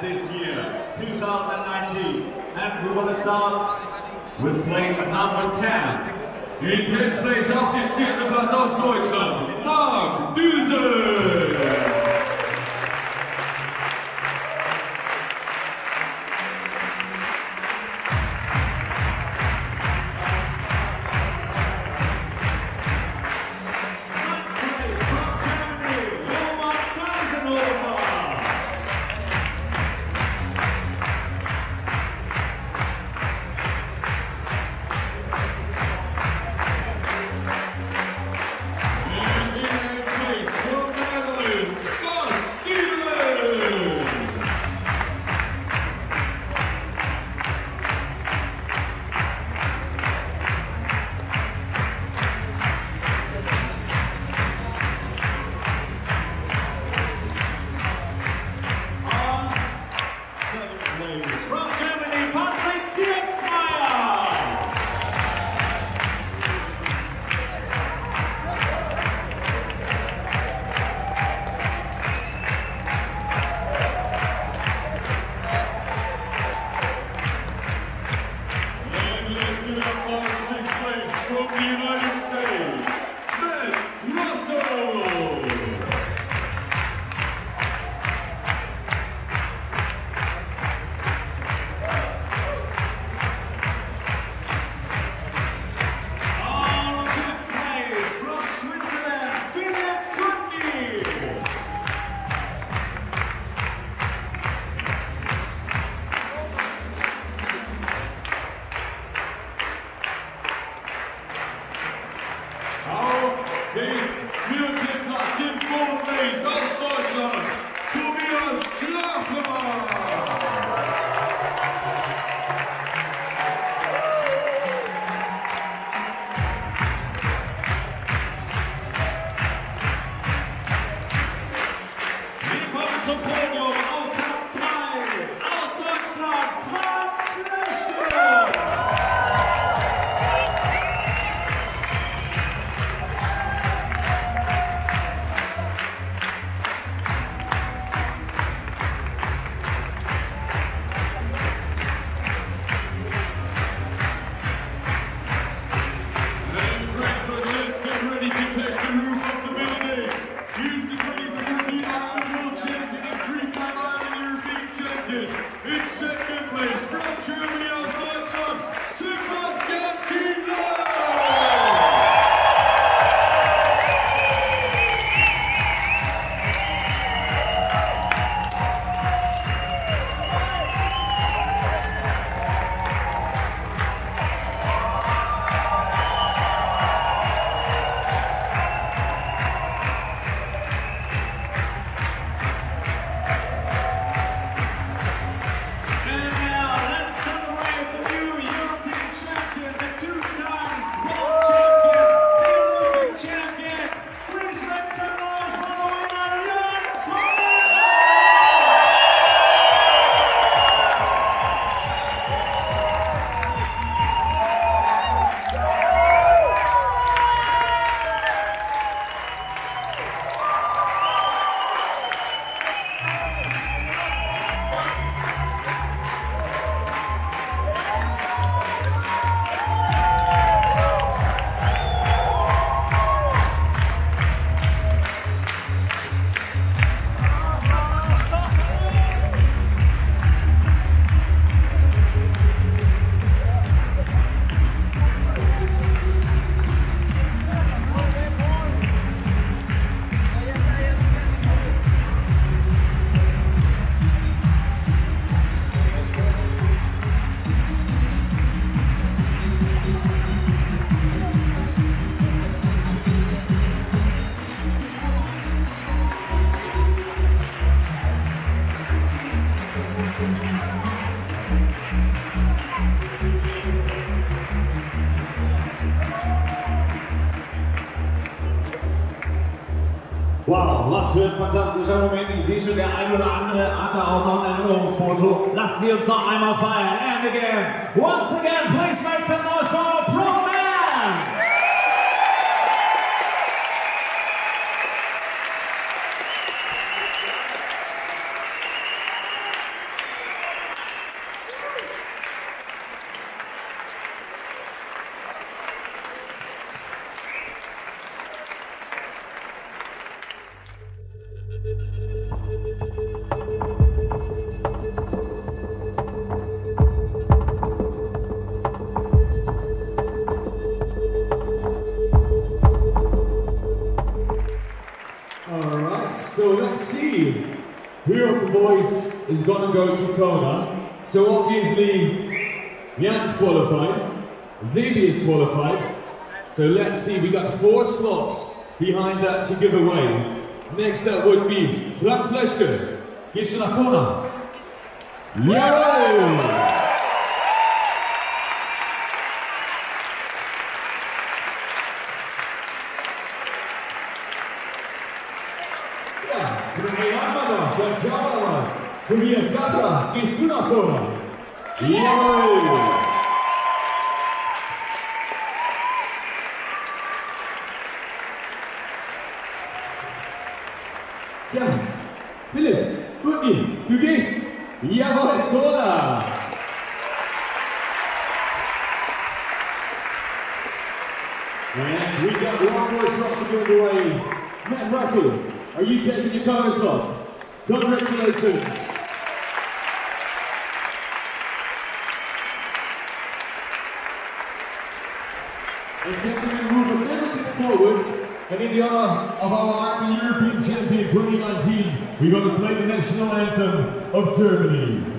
this year, 2019. And we want to start with place number 10. In 10th place auf dem Zirkelplatz aus Deutschland, Mark Düse! Wow, was für ein fantastischer Moment. Ich sehe schon, der ein oder andere hat da auch noch ein Erinnerungsfoto. Lasst sie uns noch einmal feiern. And again, once again, please. Boys is going to go to Kona. So obviously, Jan's qualified, Zabi is qualified. So let's see, we got four slots behind that to give away. Next up would be Franz Löschke. Nach Kona? Jawohl! Triamanov, Jatjamanov, Tobias Gabra и Sunakova. Yeah! Ja, Philipp, Gurtni, du gehst. Jawohl, Cola. And we got one more spot to give away. Matt Russell. Are you taking your Kona slot? Congratulations! And gentlemen, move a little bit forward. And in the honor of our Army European Champion 2019, we're going to play the national anthem of Germany.